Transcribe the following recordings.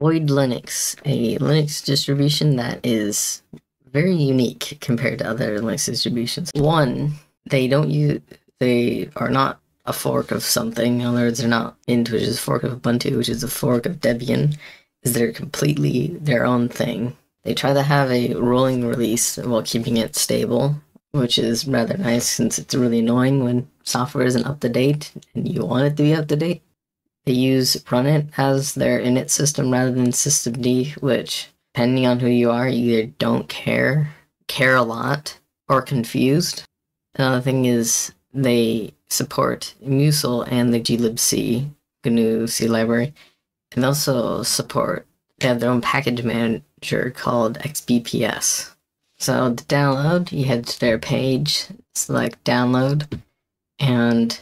Void Linux, a Linux distribution that is very unique compared to other Linux distributions. One, they don't use, they are not a fork of something. In other words, they're not Mint, which is a fork of Ubuntu, which is a fork of Debian. Is they're completely their own thing. They try to have a rolling release while keeping it stable, which is rather nice since it's really annoying when software isn't up to date and you want it to be up to date. They use Runit as their init system rather than systemd, which, depending on who you are, you either don't care, care a lot, or confused. Another thing is they support Musl and the glibc GNU C library, and also support they have their own package manager called XBPS. So to download, you head to their page, select download, and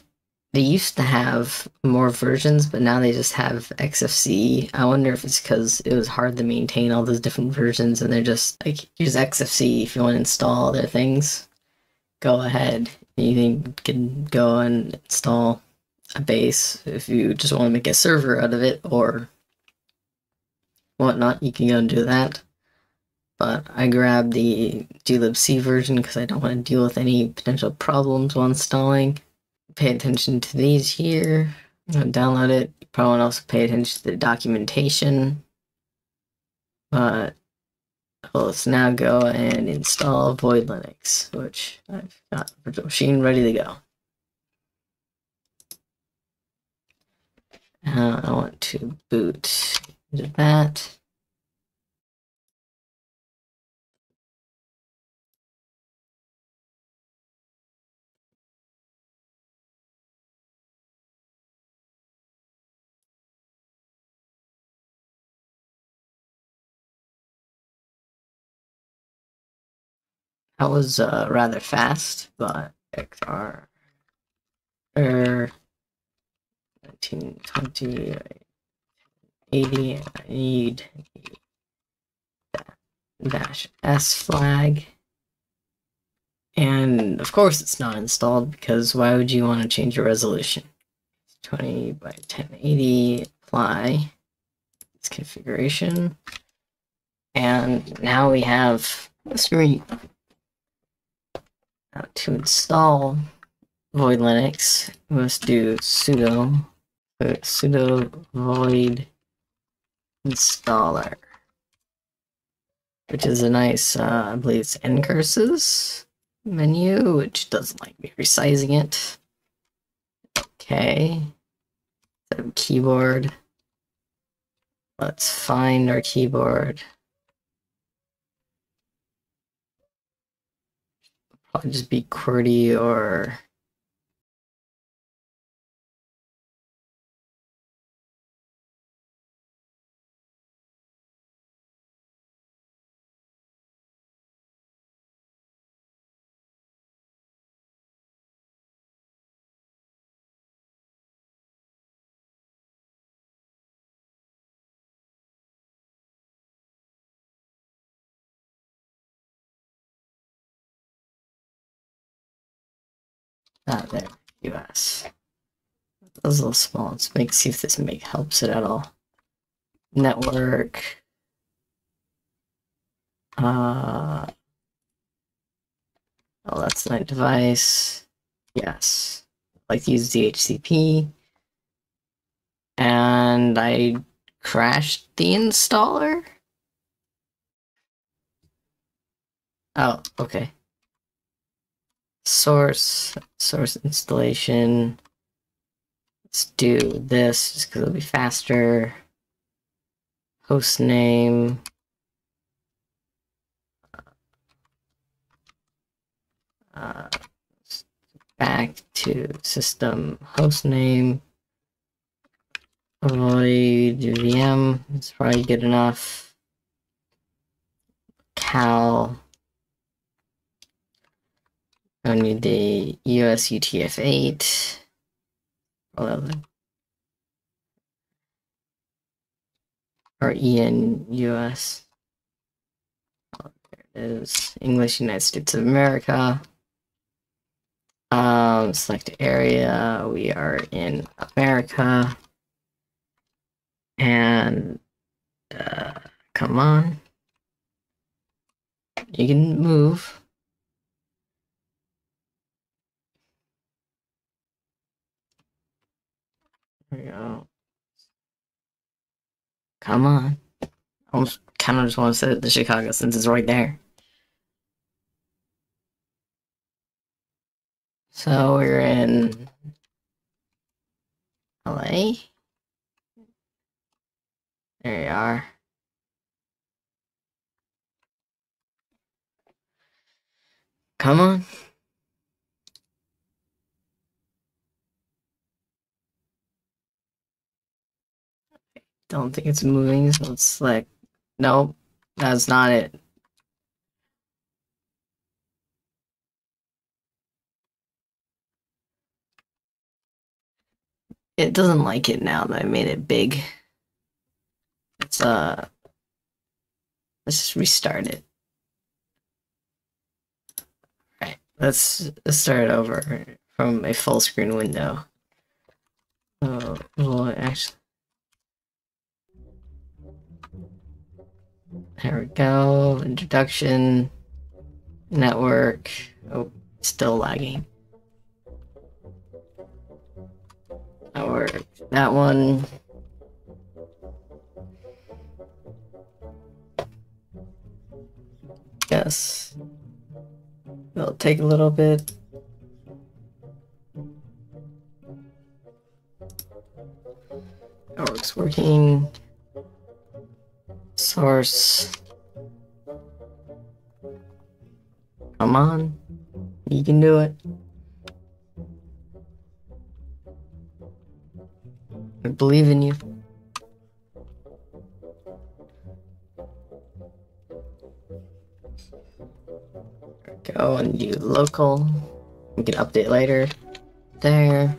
they used to have more versions, but now they just have XFCE. I wonder if it's because it was hard to maintain all those different versions, and they're just like use XFCE if you want to install their things. Go ahead. You can go and install a base if you just want to make a server out of it or whatnot. You can go and do that. But I grabbed the glibc version because I don't want to deal with any potential problems while installing pay attention to these here. Download it. You probably want to also pay attention to the documentation. But let's now go and install Void Linux, which I've got the machine ready to go. Uh, I want to boot into that. That was uh, rather fast, but XR er, 1920 80 I need dash S flag. And of course it's not installed because why would you want to change your resolution? 20 by 1080, apply this configuration. And now we have the screen now to install void Linux, we must do sudo sudo void installer, which is a nice, uh, I believe it's ncurses menu, which doesn't like me resizing it. Okay, keyboard. Let's find our keyboard. Probably just be QWERTY or Ah, there, US. Those little small. Let's make see if this make helps it at all. Network. Uh. Oh, that's my device. Yes. Like to use DHCP. And I crashed the installer. Oh, okay source, source installation. Let's do this just because it'll be faster. Host name. Uh, back to system host name. Avoid VM. It's probably good enough. Cal I need the US UTF-8. Or EN US. Oh, there it is. English United States of America. Um, select area. We are in America. And uh, come on. You can move. Go. Come on. I kind of just want to set it to Chicago since it's right there. So we're in LA. There you are. Come on. I don't think it's moving, so it's like, nope, that's not it. It doesn't like it now that I made it big. Let's uh let's just restart it. Alright, let's, let's start over from a full screen window. Oh, well, actually. There we go. Introduction. Network. Oh, still lagging. Network. That one. Yes. It'll take a little bit. Network's working. Source. Come on. You can do it. I believe in you. Go and do local. We can update later. There.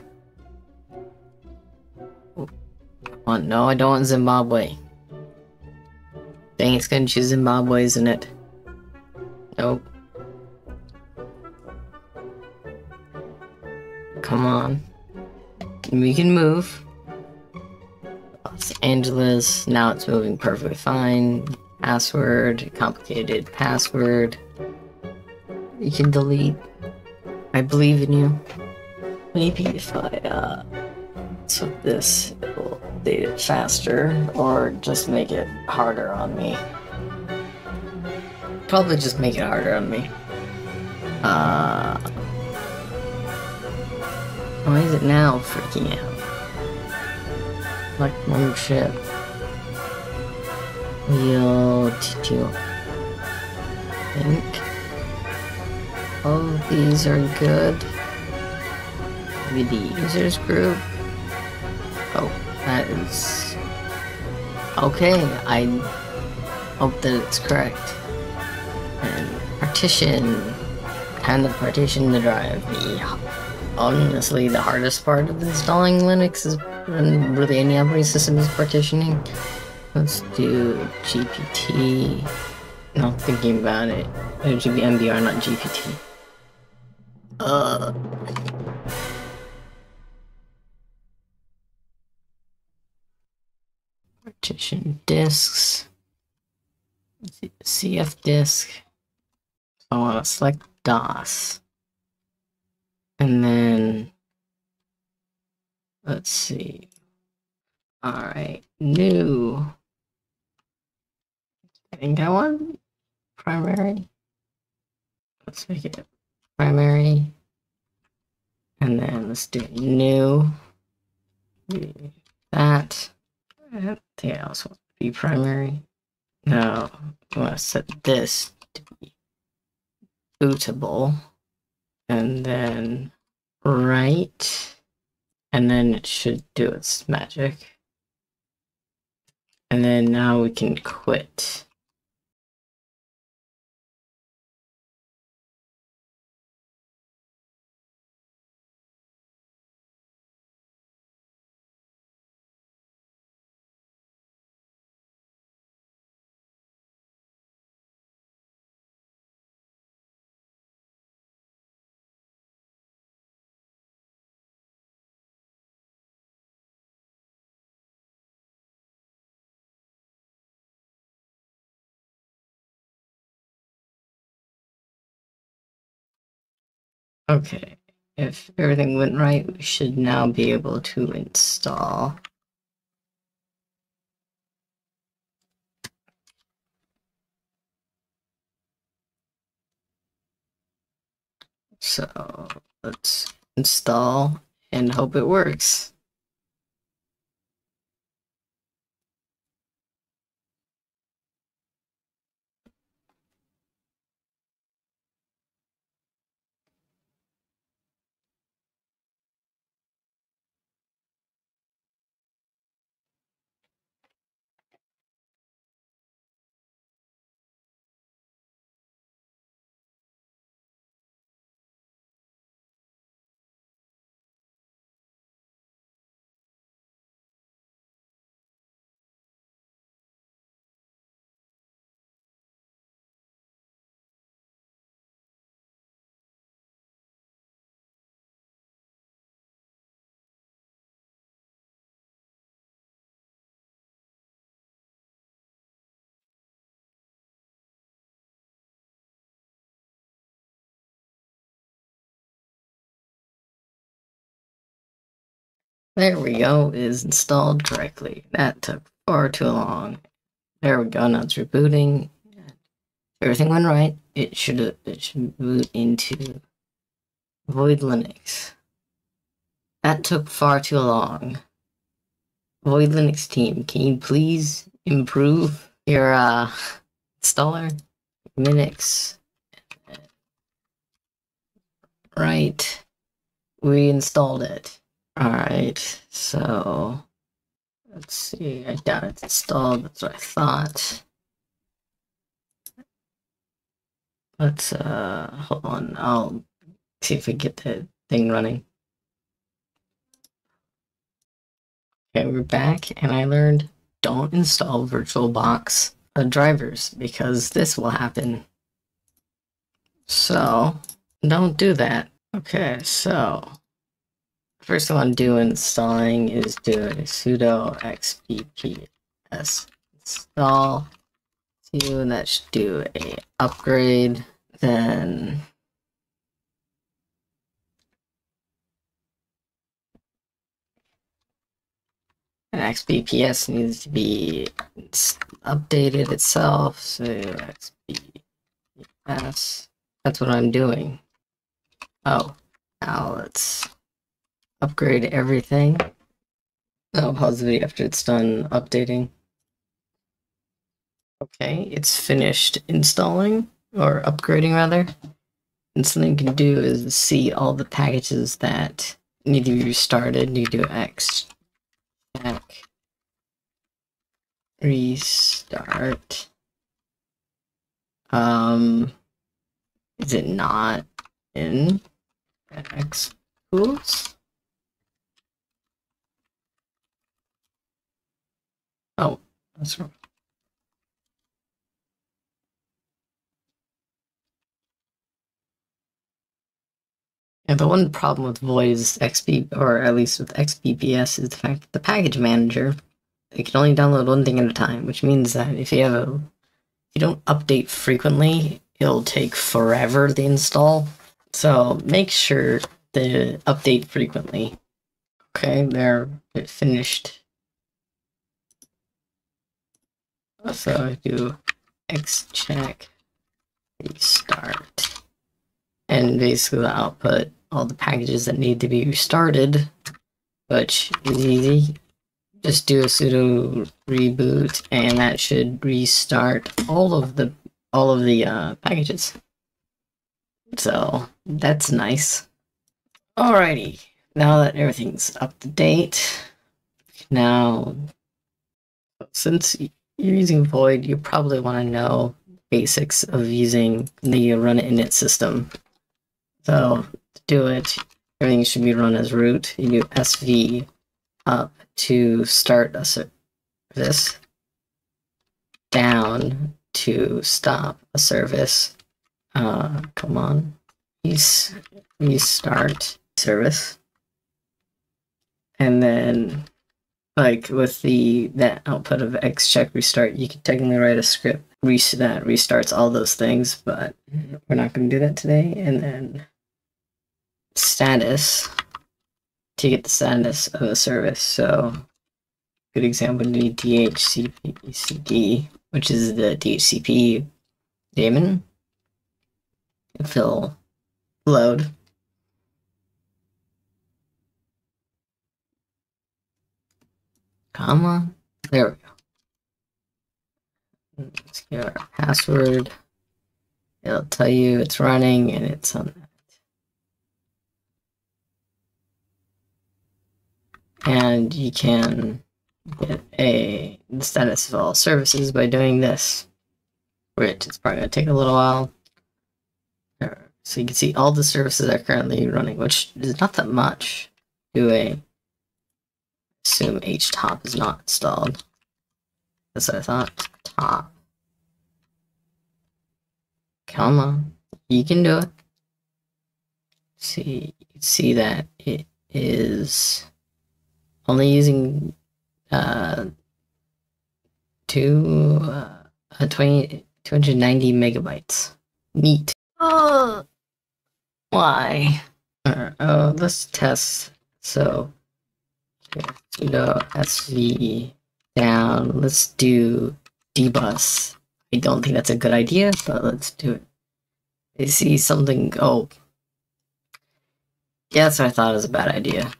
Oh, no, I don't want Zimbabwe. Dang, it's gonna choose Zimbabwe, isn't it? Nope. Come on. We can move. Los Angeles. Now it's moving perfectly fine. Password. Complicated password. You can delete. I believe in you. Maybe if I, uh, So this, update it faster, or just make it harder on me. Probably just make it harder on me. Uh. Why is it now freaking out? Like membership. Wheel T2. I think. All of these are good. Maybe the users group. Oh, that is okay. I hope that it's correct. And partition, kind of partition the drive. The honestly, the hardest part of installing Linux is, and really any operating system is partitioning. Let's do GPT. No, thinking about it. It should be MBR, not GPT. Uh. Partition disks. cfdisk. I want to select DOS. And then, let's see. All right, new. I think I want primary. Let's make it primary. And then let's do new. That. I think I also want to be primary. Now, I want to set this to be bootable. And then right. And then it should do its magic. And then now we can quit. Okay, if everything went right, we should now be able to install. So let's install and hope it works. There we go, is installed correctly. That took far too long. There we go, now it's rebooting. Everything went right. It should it should boot into Void Linux. That took far too long. Void Linux team, can you please improve your uh, installer? Linux. Right. We installed it. Alright, so let's see. I got it installed, that's what I thought. Let's uh hold on, I'll see if we get the thing running. Okay, we're back and I learned don't install VirtualBox uh, drivers because this will happen. So don't do that. Okay, so First thing I'm doing installing is do a sudo xbps install. To and that should do a upgrade. Then and xbps needs to be updated itself so xbps that's what I'm doing. Oh now let's upgrade everything. Pause the video after it's done updating. Okay, it's finished installing, or upgrading rather. And something you can do is see all the packages that need to be restarted. You do X restart. Um, is it not in X tools? Oh, that's wrong. Yeah, the one problem with Voice XP, or at least with XBPS, is the fact that the package manager, it can only download one thing at a time, which means that if you have a, if you don't update frequently, it'll take forever to install. So make sure to update frequently. Okay, there, it finished So I do x check restart. And basically the output all the packages that need to be restarted, which is easy. Just do a sudo reboot and that should restart all of the all of the uh, packages. So that's nice. Alrighty, now that everything's up to date, now since you're using Void, you probably want to know basics of using the runit system. So to do it, everything should be run as root. You do sv up to start a service, down to stop a service. Uh, come on, restart service, and then like with the that output of x check restart, you can technically write a script that restarts all those things, but we're not going to do that today. And then status to get the status of a service. So, good example would be DHCP which is the DHCP daemon. Fill load. Comma. There we go. Let's get our password. It'll tell you it's running and it's on that. And you can get a status of all services by doing this, which is probably going to take a little while. So you can see all the services are currently running, which is not that much. Do a assume htop is not installed. That's what I thought. Top. Come on. You can do it. See, see that it is only using uh, two, uh, 20, 290 megabytes. Neat. Oh, why? Uh, oh, let's test. So, sudo sv down. Let's do dbus. I don't think that's a good idea, but let's do it. I see something. Oh, yes, I thought was a bad idea.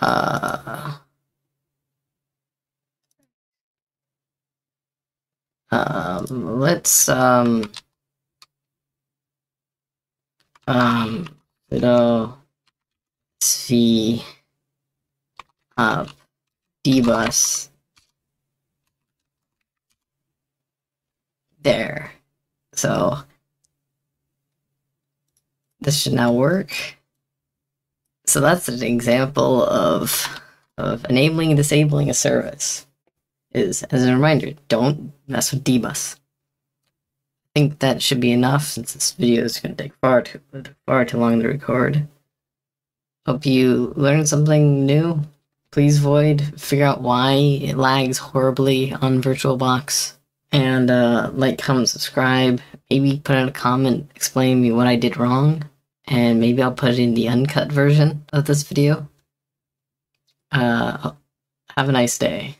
Uh, um, let's um, um, sudo sv up dbus there. So this should now work. So that's an example of of enabling and disabling a service. Is as a reminder, don't mess with dbus. I think that should be enough since this video is going to take far too far too long to record. Hope you learned something new. Please void figure out why it lags horribly on VirtualBox and uh, like, comment, subscribe. Maybe put in a comment explaining me what I did wrong and maybe I'll put it in the uncut version of this video. Uh, have a nice day.